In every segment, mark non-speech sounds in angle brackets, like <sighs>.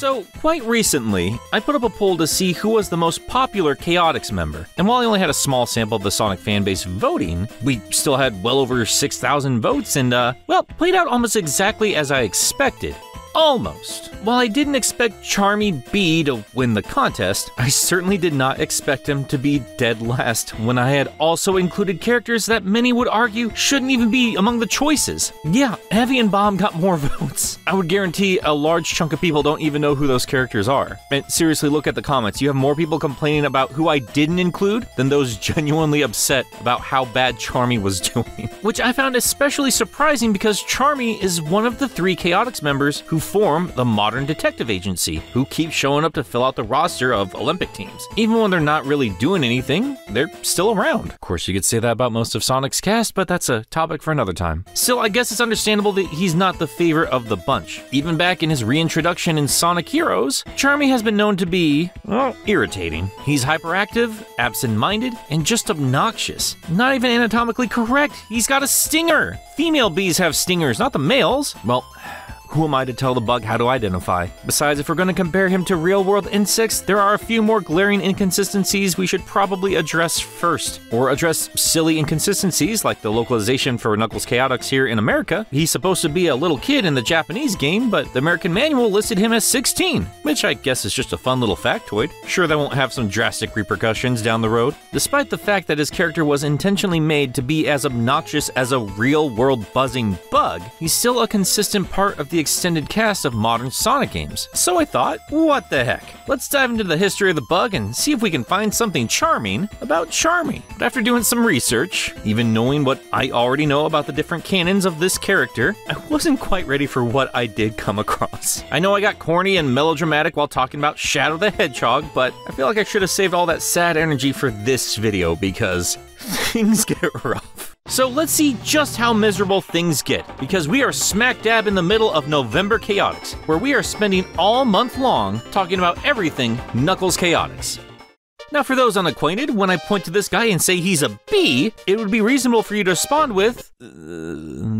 So, quite recently, I put up a poll to see who was the most popular Chaotix member. And while I only had a small sample of the Sonic fanbase voting, we still had well over 6,000 votes and, uh, well, played out almost exactly as I expected. Almost. While I didn't expect Charmy Bee to win the contest, I certainly did not expect him to be dead last when I had also included characters that many would argue shouldn't even be among the choices. Yeah, Heavy and Bomb got more <laughs> votes. I would guarantee a large chunk of people don't even know who those characters are. And seriously, look at the comments. You have more people complaining about who I didn't include than those <laughs> genuinely upset about how bad Charmy was doing. <laughs> Which I found especially surprising because Charmy is one of the three Chaotix members who form the modern detective agency, who keep showing up to fill out the roster of Olympic teams. Even when they're not really doing anything, they're still around. Of course, you could say that about most of Sonic's cast, but that's a topic for another time. Still, I guess it's understandable that he's not the favorite of the bunch. Even back in his reintroduction in Sonic Heroes, Charmy has been known to be, well, irritating. He's hyperactive, absent minded, and just obnoxious. Not even anatomically correct. He's got a stinger. Female bees have stingers, not the males. Well, who am I to tell the bug how to identify? Besides, if we're going to compare him to real world insects, there are a few more glaring inconsistencies we should probably address first. Or address silly inconsistencies like the localization for Knuckles Chaotix here in America. He's supposed to be a little kid in the Japanese game, but the American manual listed him as 16, which I guess is just a fun little factoid. Sure, that won't have some drastic repercussions down the road. Despite the fact that his character was intentionally made to be as obnoxious as a real world buzzing bug, he's still a consistent part of the extended cast of modern Sonic games. So I thought, what the heck? Let's dive into the history of the bug and see if we can find something charming about Charmy. But after doing some research, even knowing what I already know about the different canons of this character, I <laughs> wasn't quite ready for what I did come across. I know I got corny and melodramatic while talking about Shadow the Hedgehog, but I feel like I should have saved all that sad energy for this video because <laughs> things get <laughs> rough. So let's see just how miserable things get, because we are smack dab in the middle of Knovember Chaotix, where we are spending all month long talking about everything Knuckles Chaotix. Now, for those unacquainted, when I point to this guy and say he's a bee, it would be reasonable for you to respond with, uh,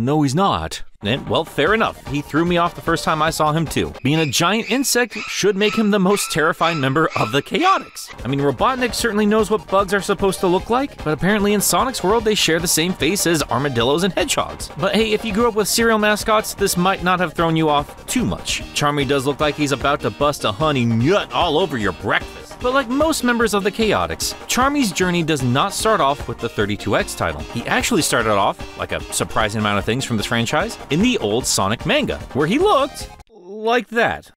no, he's not. And, well, fair enough. He threw me off the first time I saw him, too. Being a giant insect should make him the most terrifying member of the Chaotix. I mean, Robotnik certainly knows what bugs are supposed to look like, but apparently in Sonic's world, they share the same face as armadillos and hedgehogs. But hey, if you grew up with cereal mascots, this might not have thrown you off too much. Charmy does look like he's about to bust a honey nut all over your breakfast. But like most members of the Chaotix, Charmy's journey does not start off with the 32X title. He actually started off, like a surprising amount of things from this franchise, in the old Sonic manga, where he looked like that.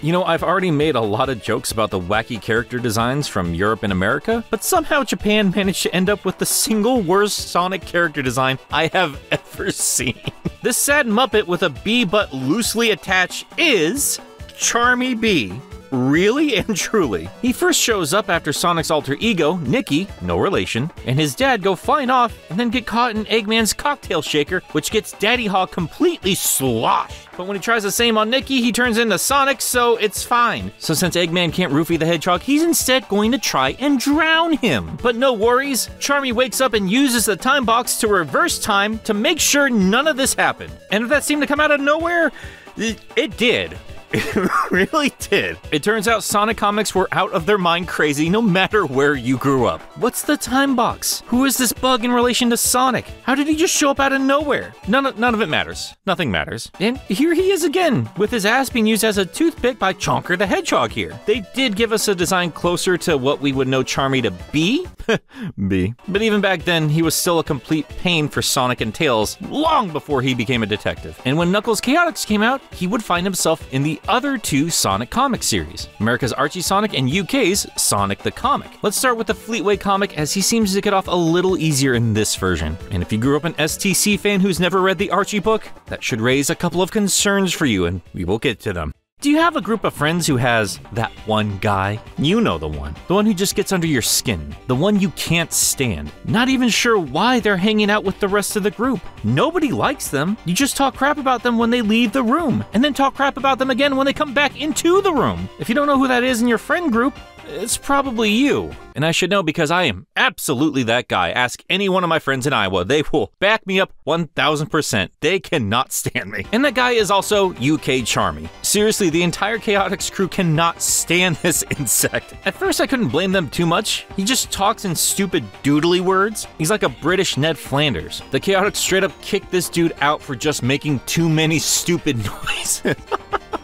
You know, I've already made a lot of jokes about the wacky character designs from Europe and America, but somehow Japan <laughs> managed to end up with the single worst Sonic character design I have <laughs> ever seen. this sad Muppet with a bee butt loosely attached is Charmy Bee. Really <laughs> and truly. He first shows up after Sonic's alter ego, Nikki, no relation, and his dad go flying off and then get caught in Eggman's cocktail shaker, which gets Daddy Hog completely sloshed. But when he tries the same on Nikki, he turns into Sonic, so it's fine. So since Eggman can't roofie the hedgehog, he's instead going to try and drown him. But no worries, Charmy wakes up and uses the time box to reverse time to make sure none of this happened. And if that seemed to come out of nowhere, it, it did. It <laughs> really did. It turns out Sonic comics were out of their mind crazy no matter where you grew up. What's the time box? Who is this bug in relation to Sonic? How did he just show up out of nowhere? None of, none of it matters. Nothing matters. And here he is again, with his ass being used as a toothpick by Chonker the Hedgehog here. They did give us a design closer to what we would know Charmy to be. <laughs> be. But even back then, he was still a complete pain for Sonic and Tails long before he became a detective. And when Knuckles Chaotix came out, he would find himself in the other two Sonic comic series America's Archie Sonic and UK's Sonic the Comic. Let's start with the Fleetway comic, as he seems to get off a little easier in this version. And if you grew up an STC fan who's never read the Archie book, that should raise a couple of concerns for you, and we will get to them. Do you have a group of friends who has that one guy? You know the one. The one who just gets under your skin. The one you can't stand. Not even sure why they're hanging out with the rest of the group. Nobody likes them. You just talk crap about them when they leave the room, and then talk crap about them again when they come back into the room. If you don't know who that is in your friend group, it's probably you. And I should know because I am absolutely that guy. Ask any one of my friends in Iowa. They will back me up 1000%. They cannot <laughs> stand me. And that guy is also UK Charmy. Seriously, the entire Chaotix crew cannot stand <laughs> this insect. At first, I couldn't blame them too much. He just talks in stupid doodly words. He's like a British Ned Flanders. The Chaotix straight up kicked this dude out for just making too many stupid <laughs> noises.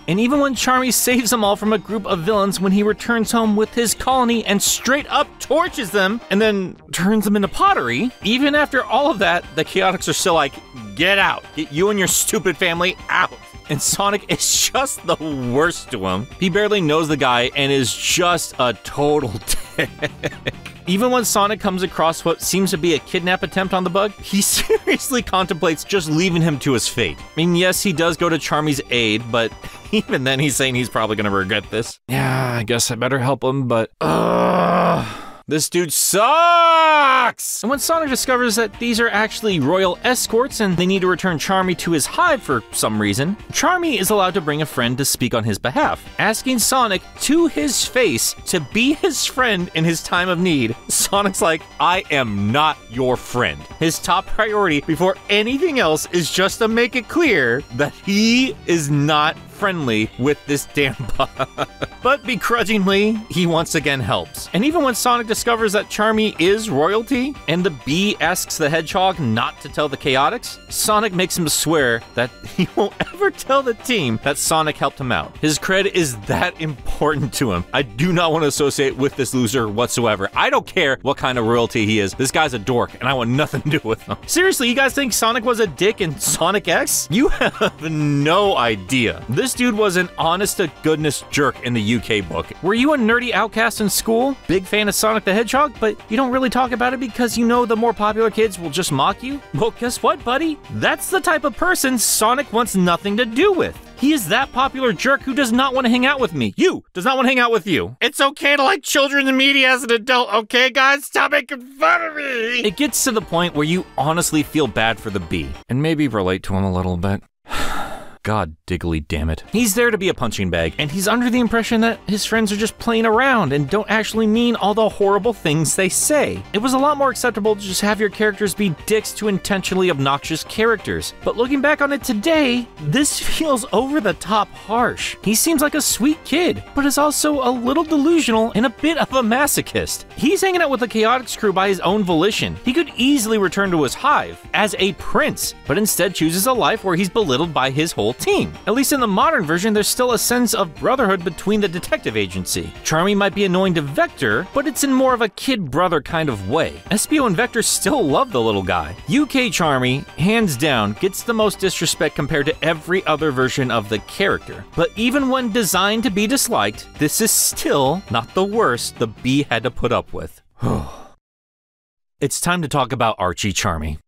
And even when Charmy saves them all from a group of villains when he returns home with his colony and straight up torches them and then turns them into pottery, even after all of that, the Chaotix are still like, get out. Get you and your stupid family out. And Sonic <laughs> is just the worst to him. He barely knows the guy and is just a total <laughs> dick. Even when Sonic comes across what seems to be a kidnap attempt on the bug, he <laughs> seriously contemplates just leaving him to his fate. I mean, yes, he does go to Charmy's aid, but <laughs> even then he's saying he's probably gonna regret this. Yeah, I guess I better help him, but. This dude sucks! And when Sonic discovers that these are actually royal escorts and they need to return Charmy to his hive for some reason, Charmy is allowed to bring a friend to speak on his behalf, asking Sonic to his face to be his friend in his time of need. Sonic's like, I am not your friend. His top priority before anything else is just to make it clear that he is not friendly with this damn <laughs> bug. but begrudgingly, he once again helps. And even when Sonic discovers that Charmy is royalty, and the bee asks the hedgehog not to tell the Chaotix, Sonic makes him swear that <laughs> he won't ever tell the team that Sonic helped him out. His cred is that <laughs> important to him. I do not want to associate with this loser whatsoever. I don't care what kind of royalty he is. This guy's a dork, and I want nothing to do with him. Seriously, you guys think Sonic was a dick in Sonic X? You have no idea. This this dude was an honest to goodness jerk in the UK book. Were you a nerdy outcast in school? Big fan of Sonic the Hedgehog, but you don't really talk about it because you know the more popular kids will just mock you? Well, guess what, buddy? That's the type of person Sonic wants nothing to do with. He is that popular jerk who does not want to hang out with me. You does not want to hang out with you. It's okay to like children in the media as an adult, okay, guys? Stop making fun of me. It gets to the point where you honestly feel bad for the bee and maybe relate to him a little bit. God diggly damn it. He's there to be a punching bag, and he's under the impression that his friends are just playing around and don't actually mean all the horrible things they say. It was a lot more acceptable to just have your characters be dicks to intentionally obnoxious characters. But looking back on it today, this <laughs> feels over the top harsh. He seems like a sweet kid, but is also a little delusional and a bit of a masochist. He's hanging out with the Chaotix crew by his own volition. He could easily return to his hive as a prince, but instead chooses a life where he's belittled by his whole team. At least in the modern version, there's still a sense of brotherhood between the detective agency. Charmy might be annoying to Vector, but it's in more of a kid brother kind of way. Espio and Vector still love the little guy. UK Charmy, hands down, gets the most disrespect compared to every other version of the character. But even when designed to be disliked, this is still not the worst the bee had to put up with. <sighs> it's time to talk about Archie Charmy.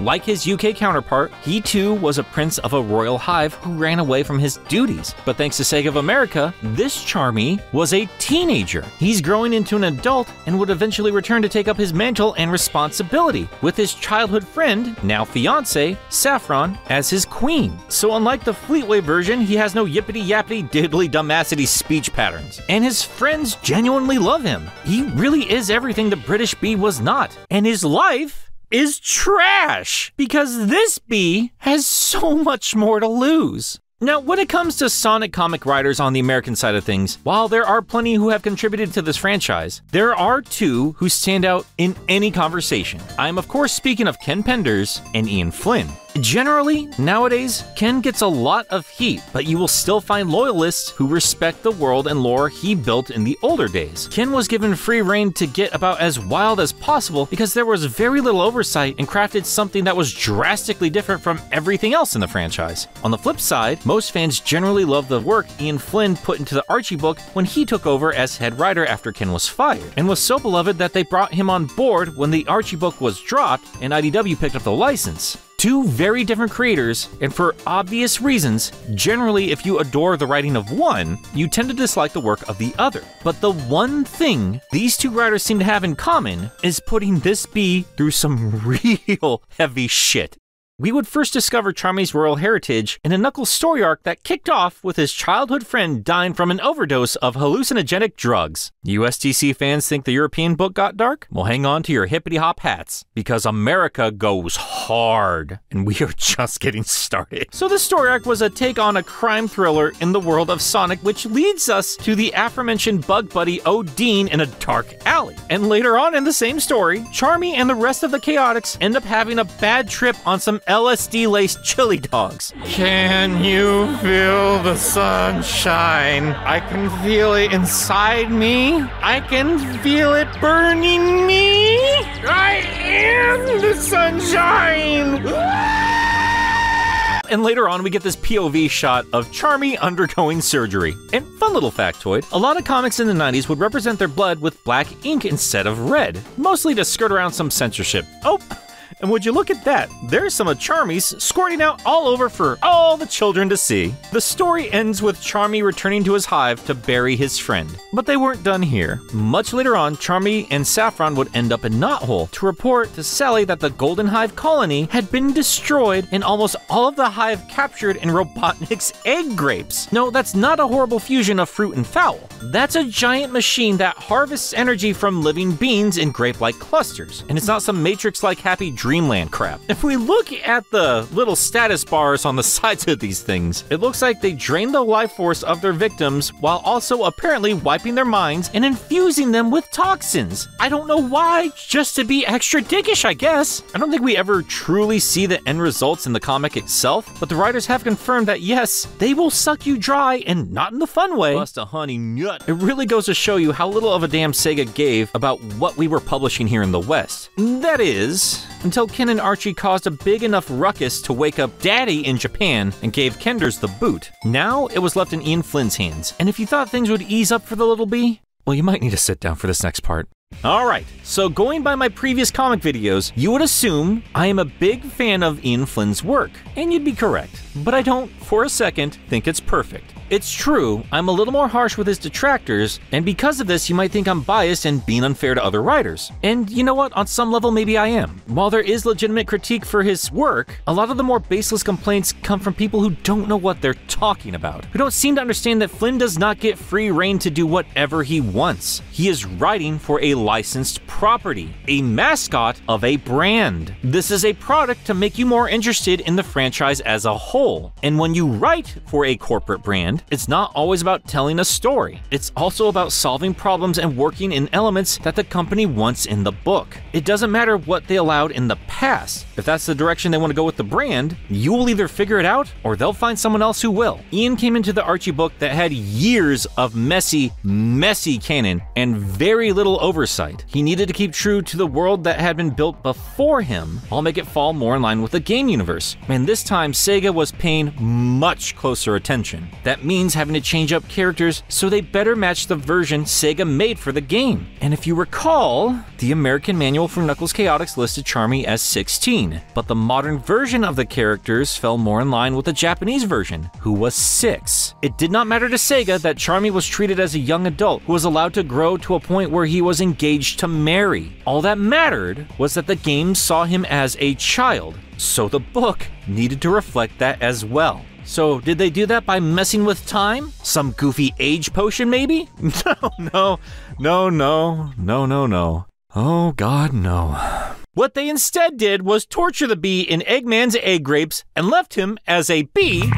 Like his UK counterpart, he too was a prince of a royal hive who ran away from his duties. But thanks to Sega of America, this Charmy was a teenager. He's growing into an adult and would eventually return to take up his mantle and responsibility, with his childhood friend, now fiance, Saffron, as his queen. So unlike the Fleetway version, he has no yippity yappity diddly dumbassity speech patterns. And his friends genuinely love him. He really is everything the British bee was not. And his life is trash because this bee has so much more to lose. Now, when it comes to Sonic comic writers on the American side of things, while there are plenty who have contributed to this franchise, there are two who stand out in any conversation. I am, of course, speaking of Ken Penders and Ian Flynn. Generally, nowadays, Ken gets a lot of heat, but you will still find loyalists who respect the world and lore he built in the older days. Ken was given free reign to get about as wild as possible because there was very little oversight and crafted something that was drastically different from everything else in the franchise. On the flip side, most fans generally love the work Ian Flynn put into the Archie book when he took over as head writer after Ken was fired, and was so beloved that they brought him on board when the Archie book was dropped and IDW picked up the license. Two very different creators, and for obvious reasons, generally, if you adore the writing of one, you tend to dislike the work of the other. But the one thing these two writers seem to have in common is putting this bee through some <laughs> real heavy shit. We would first discover Charmy's royal heritage in a Knuckles story arc that kicked off with his childhood friend dying from an overdose of hallucinogenic drugs. USTC fans think the European book got dark? Well, hang on to your hippity hop hats, because America goes hard, and we are <laughs> just getting started. So, this story arc was a take on a crime thriller in the world of Sonic, which leads us to the aforementioned bug buddy Odin in a dark alley. And later on in the same story, Charmy and the rest of the Chaotix end up having a bad trip on some LSD laced chili dogs. Can you feel the sunshine? I can feel it inside me. I can feel it burning me. I am the sunshine. And later on, we get this POV shot of Charmy undergoing surgery. And fun little factoid a lot of comics in the 90s would represent their blood with black ink instead of red, mostly to skirt around some censorship. Oh, and would you look at that? There's some of Charmy's squirting out all over for all the children to see. The story ends with Charmy returning to his hive to bury his friend. But they weren't done here. Much later on, Charmy and Saffron would end up in Knothole to report to Sally that the Golden Hive colony had been destroyed and almost all of the hive captured in Robotnik's egg grapes. No, that's not a horrible fusion of fruit and fowl. That's a giant machine that harvests energy from living beings in grape-like clusters. And it's not some Matrix-like happy dreamland crap. If we look at the little status bars on the <laughs> sides of these things, it looks like they drain the life force of their victims while also apparently wiping their minds and infusing them with toxins. I don't know why, just to be extra dickish, I guess. I don't think we ever truly see the end results in the comic itself, but the writers have confirmed that yes, they will suck you dry and not in the fun way. Bust a honey nut. It really goes to show you how little of a damn Sega gave about what we were publishing here in the West. That is, until Ken and Archie caused a big enough ruckus to wake up Daddy in Japan and gave Penders the boot. Now it was left in Ian Flynn's hands, and if you thought things would ease up for the little bee, well, you might need to sit down for this next part. Alright, so going by my previous comic videos, you would assume I am a big fan of Ian Flynn's work, and you'd be correct, but I don't, for a second, think it's perfect. It's true, I'm a little more harsh with his detractors, and because of this, you might think I'm biased and being unfair to other writers. And you know what? On some level, maybe I am. While there is legitimate critique for his work, a lot of the more baseless complaints come from people who don't know what they're talking about, who don't seem to understand that Flynn does not get free reign to do whatever he wants. He is writing for a licensed property, a mascot of a brand. This is a product to make you more interested in the franchise as a whole. And when you write for a corporate brand, it's not always about telling a story. It's also about solving problems and working in elements that the company wants in the book. It doesn't matter what they allowed in the past. If that's the direction they want to go with the brand, you will either figure it out or they'll find someone else who will. Ian came into the Archie book that had years of messy, messy canon and very little oversight. He needed to keep true to the world that had been built before him, while make it fall more in line with the game universe. And this time, Sega was paying much closer attention. That means having to change up characters so they better match the version Sega made for the game. And if you recall, the American manual for Knuckles Chaotix listed Charmy as 16, but the modern version of the characters fell more in line with the Japanese version, who was 6. It did not matter to Sega that Charmy was treated as a young adult who was allowed to grow to a point where he was engaged to marry. All that mattered was that the game saw him as a child, so the book needed to reflect that as well. So, did they do that by messing with time? Some goofy age potion, maybe? <laughs> No, no, no, no, no, no, no. Oh, God, no. What they instead did was torture the bee in Eggman's egg grapes and left him as a bee.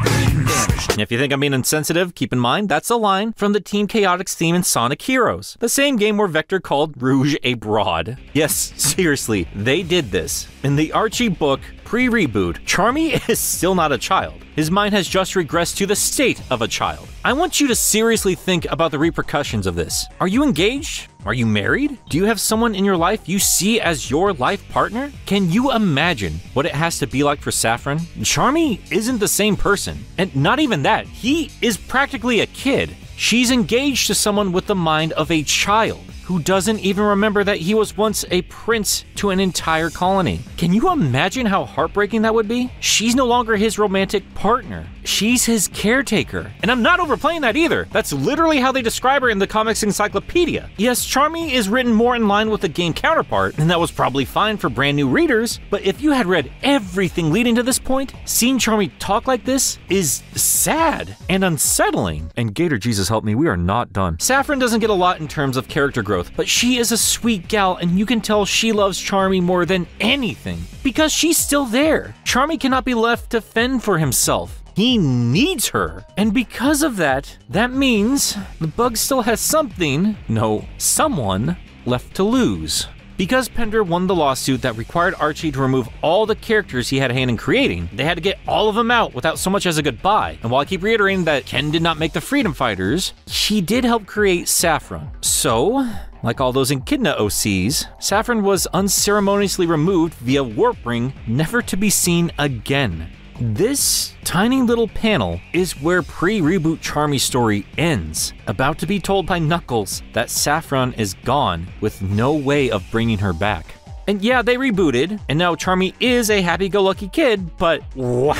If you think I'm being insensitive, keep in mind that's a line from the Team Chaotix theme in Sonic Heroes, the same game where Vector called Rouge a broad. Yes, <laughs> seriously, they did this. In the Archie book, pre reboot, Charmy <laughs> is still not a child. His mind has just regressed to the state of a child. I want you to seriously think about the repercussions of this. Are you engaged? Are you married? Do you have someone in your life you see as your life partner? Can you imagine what it has to be like for Saffron? Charmy isn't the same person. And not even that, he is practically a kid. She's engaged to someone with the mind of a child who doesn't even remember that he was once a prince to an entire colony. Can you imagine how heartbreaking that would be? She's no longer his romantic partner. She's his caretaker. And I'm not overplaying that either. That's literally how they describe her in the comics encyclopedia. Yes, Charmy is written more in line with the game counterpart, and that was probably fine for brand new readers, but if you had read everything leading to this point, seeing Charmy talk like this is sad and unsettling. And Gator, Jesus help me, we are not done. Saffron doesn't get a lot in terms of character growth, but she is a sweet gal, and you can tell she loves Charmy more than anything because she's still there. Charmy cannot be left to fend for himself. He needs her. And because of that, that means the bug still has something, no, someone, left to lose. Because Pender won the lawsuit that required Archie to remove all the characters he had a hand in creating, they had to get all of them out without so much as a goodbye. And while I keep reiterating that Ken did not make the Freedom Fighters, he did help create Saffron. So, like all those Echidna OCs, Saffron was unceremoniously removed via warp ring, never to be seen again. This tiny little panel is where pre-reboot Charmy's story ends, about to be told by Knuckles that Saffron is gone with no way of bringing her back. And yeah, they rebooted, and now Charmy is a happy-go-lucky kid, but wow,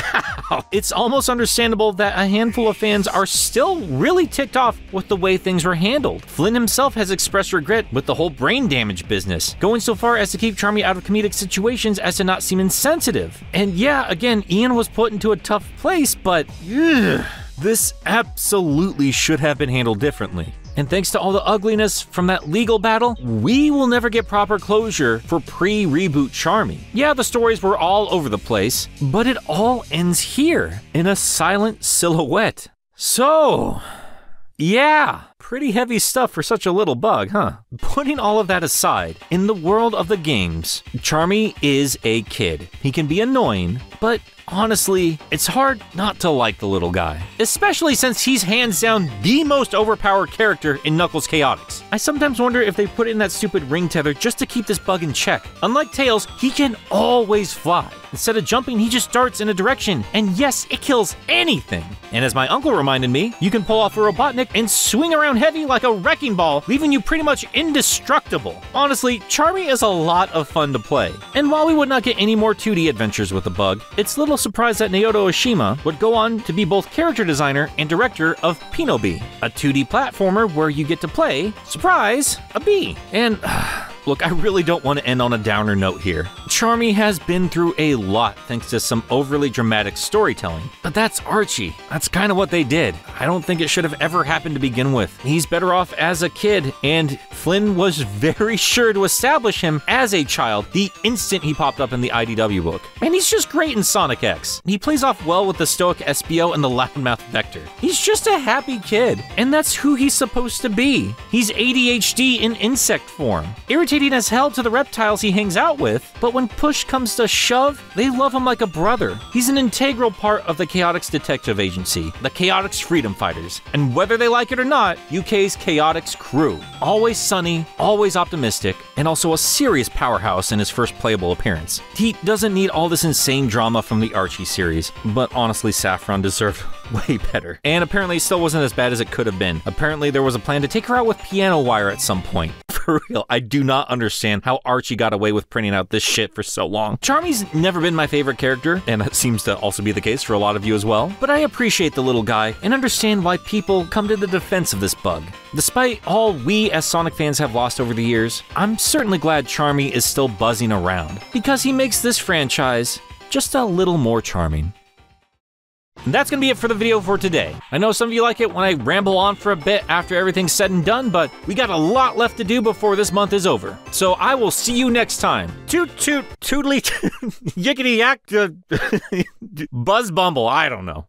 <laughs> it's almost understandable that a handful of fans are still really ticked off with the way things were handled. Flynn himself has expressed regret with the whole brain damage business, going so far as to keep Charmy out of comedic situations as to not seem insensitive. And yeah, again, Ian was put into a tough place, but ugh, <sighs> this absolutely should have been handled differently. And thanks to all the ugliness from that legal battle, we will never get proper closure for pre reboot Charmy. Yeah, the stories were all over the place, but it all ends here in a silent silhouette. So, yeah, pretty heavy stuff for such a little bug, huh? Putting all of that aside, in the world of the games, Charmy is a kid. He can be annoying, but honestly, it's hard not to like the little guy. Especially since he's hands down the most overpowered character in Knuckles Chaotix. I sometimes wonder if they put in that stupid ring tether just to keep this bug in check. Unlike Tails, he can always fly. Instead of jumping, he just darts in a direction, and yes, it kills anything. And as my uncle reminded me, you can pull off a Robotnik and swing around heavy like a wrecking ball, leaving you pretty much indestructible. Honestly, Charmy is a lot of fun to play. And while we would not get any more 2D adventures with the bug, it's little surprise that Naoto Oshima would go on to be both character designer and director of Pinobee, a 2D platformer where you get to play, surprise, a bee. And <sighs> Look, I really don't want to end on a downer note here. Charmy has been through a lot thanks to some overly dramatic storytelling, but that's Archie. That's kind of what they did. I don't think it should have ever happened to begin with. He's better off as a kid, and Flynn was <laughs> very sure to establish him as a child the instant he popped up in the IDW book. And he's just great in Sonic X. He plays off well with the stoic Espio and the loudmouth Vector. He's just a happy kid, and that's who he's supposed to be. He's ADHD in insect form. Irritating as hell to the reptiles he hangs out with, but when push comes to shove, they love him like a brother. He's an integral part of the Chaotix Detective Agency, the Chaotix Freedom Fighters, and whether they like it or not, UK's Chaotix crew. Always sunny, always optimistic, and also a serious powerhouse in his first playable appearance. He doesn't need all this insane drama from the Archie series, but honestly, Saffron deserved <laughs> way better. And apparently, it still wasn't as bad as it could have been. Apparently, there was a plan to take her out with piano wire at some point. For <laughs> real, I do not understand how Archie got away with printing out this shit for so long. Charmy's never been my favorite character, and that seems to also be the case for a lot of you as well, but I appreciate the little guy and understand why people come to the defense of this bug. Despite all we as Sonic fans have lost over the years, I'm certainly glad Charmy is still buzzing around, because he makes this franchise just a little more charming. And that's gonna be it for the video for today. I know some of you like it when I ramble on for a bit after everything's said and done, but we got a lot left to do before this month is over. So I will see you next time. Toot toot tootly <laughs> yickety yak uh, <laughs> buzz bumble. I don't know.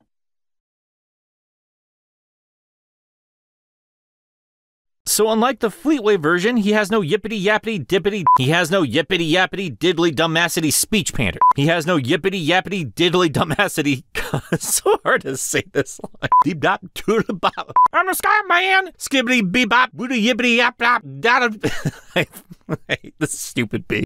So unlike the Fleetway version, he has no yippity yappity dippity. He has no yippity yappity diddly dumbassity speech panter. He has no yippity yappity diddly dumbassity. <laughs> so hard to say this line. Deep dop doodle bop. I'm a sky man. Skibbity bebop. Woody yippity yap yap. <laughs> I hate this stupid bee.